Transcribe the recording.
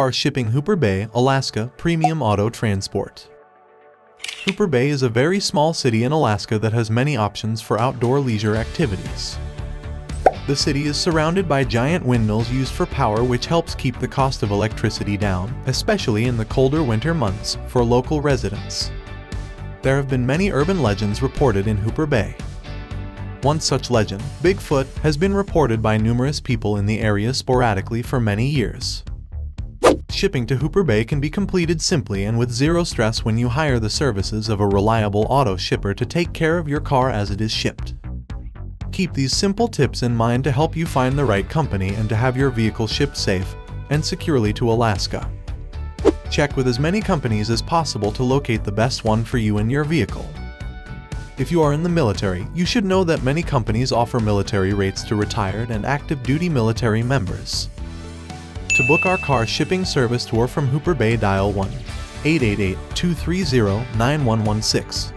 Car Shipping Hooper Bay, Alaska Premium Auto Transport. Hooper Bay is a very small city in Alaska that has many options for outdoor leisure activities. The city is surrounded by giant windmills used for power which helps keep the cost of electricity down, especially in the colder winter months, for local residents. There have been many urban legends reported in Hooper Bay. One such legend, Bigfoot, has been reported by numerous people in the area sporadically for many years. Shipping to Hooper Bay can be completed simply and with zero stress when you hire the services of a reliable auto shipper to take care of your car as it is shipped. Keep these simple tips in mind to help you find the right company and to have your vehicle shipped safe and securely to Alaska. Check with as many companies as possible to locate the best one for you and your vehicle. If you are in the military, you should know that many companies offer military rates to retired and active duty military members. To book our car shipping service tour from Hooper Bay, dial 1 888 230 9116